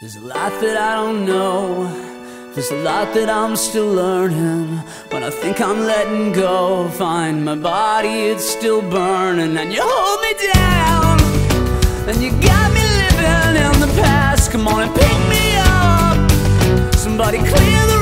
There's a lot that I don't know. There's a lot that I'm still learning. When I think I'm letting go, find my body, it's still burning. And you hold me down. And you got me living in the past. Come on and pick me up. Somebody clear the.